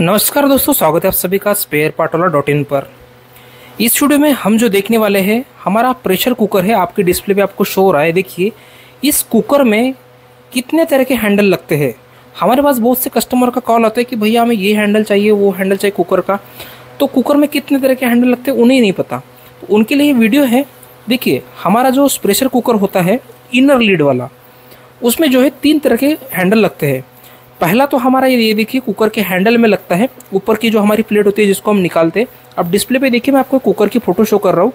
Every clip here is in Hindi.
नमस्कार दोस्तों, स्वागत है आप सभी का स्पेयर पार्टोला डॉट इन पर। इस वीडियो में हम जो देखने वाले हैं, हमारा प्रेशर कुकर है, आपके डिस्प्ले पे आपको शो हो रहा है, देखिए, इस कुकर में कितने तरह के हैंडल लगते हैं। हमारे पास बहुत से कस्टमर का कॉल आता है कि भैया, हमें ये हैंडल चाहिए, वो हैंडल चाहिए कुकर का। तो कुकर में कितने तरह के हैंडल लगते हैं, उन्हें नहीं पता। तो उनके लिए वीडियो है, देखिए, हमारा जो प्रेशर कुकर होता है इनर लीड वाला, उसमें जो है तीन तरह के हैंडल लगते हैं। पहला तो हमारा ये देखिए कुकर के हैंडल में लगता है। ऊपर की जो हमारी प्लेट होती है, जिसको हम निकालते हैं। अब डिस्प्ले पे देखिए, मैं आपको कुकर की फ़ोटो शो कर रहा हूँ।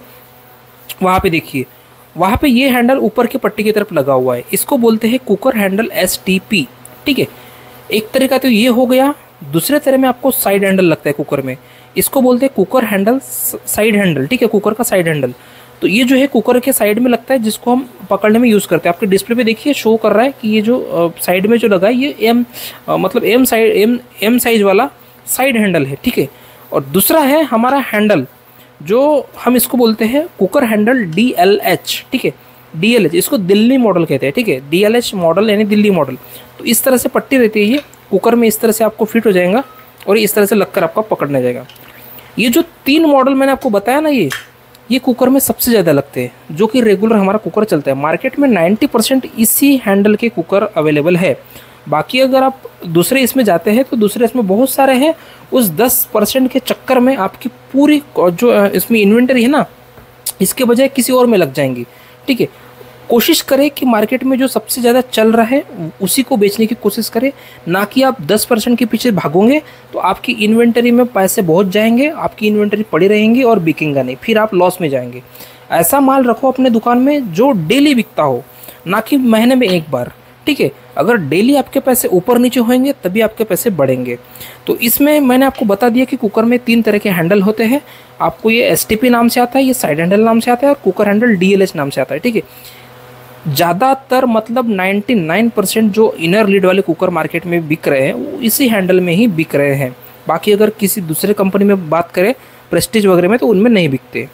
वहाँ पे देखिए, वहाँ पे ये हैंडल ऊपर की पट्टी की तरफ़ लगा हुआ है। इसको बोलते हैं कुकर हैंडल एसटीपी ठीक है? एक तरह का तो ये हो गया। दूसरे तरह में आपको साइड हैंडल लगता है कुकर में। इसको बोलते हैं कुकर हैंडल साइड हैंडल ठीक है? कुकर का साइड हैंडल तो ये जो है कुकर के साइड में लगता है, जिसको हम पकड़ने में यूज़ करते हैं। आपके डिस्प्ले पे देखिए शो कर रहा है कि ये जो साइड में जो लगा है, ये एम मतलब M side M M size वाला साइड हैंडल है, ठीक है? और दूसरा है हमारा हैंडल जो हम इसको बोलते हैं cooker handle D L H ठीक है? डी एल एच इसको दिल्ली मॉडल कहते हैं, ठीक है? डी एल एच मॉडल यानी दिल्ली मॉडल तो इस तरह से पट्टी रहती है ये, कुकर में इस तरह से आपको फिट हो जाएगा और इस तरह से लगकर आपका पकड़ने जाएगा। ये जो तीन मॉडल मैंने आपको बताया ना ये ये कुकर में सबसे ज़्यादा लगते हैं, जो कि रेगुलर हमारा कुकर चलता है। मार्केट में 90 परसेंट इसी हैंडल के कुकर अवेलेबल है। बाकी अगर आप दूसरे इसमें जाते हैं तो दूसरे इसमें बहुत सारे हैं। उस 10 परसेंट के चक्कर में आपकी पूरी, जो इसमें इन्वेंटरी है ना, इसके बजाय किसी और में लग जाएँगी। ठीक है? कोशिश करें कि मार्केट में जो सबसे ज़्यादा चल रहा है, उसी को बेचने की कोशिश करें। ना कि आप 10 परसेंट के पीछे भागोगे तो आपकी इन्वेंटरी में पैसे बहुत जाएँगे, आपकी इन्वेंटरी पड़ी रहेंगी और बिकेंगे नहीं, फिर आप लॉस में जाएँगे। ऐसा माल रखो अपने दुकान में जो डेली बिकता हो, ना कि महीने में एक बार। ठीक है, अगर डेली आपके पैसे ऊपर नीचे होंगे तभी आपके पैसे बढ़ेंगे। तो इसमें मैंने आपको बता दिया कि कुकर में तीन तरह के हैंडल होते हैं। आपको ये एसटीपी नाम से आता है, ये साइड हैंडल नाम से आता है और कुकर हैंडल डीएलएच नाम से आता है। ठीक है ज़्यादातर मतलब 99 परसेंट जो इनर लीड वाले कुकर मार्केट में बिक रहे हैं, वो इसी हैंडल में ही बिक रहे हैं। बाकी अगर किसी दूसरे कंपनी में बात करें प्रेस्टीज वगैरह में तो उनमें नहीं बिकते।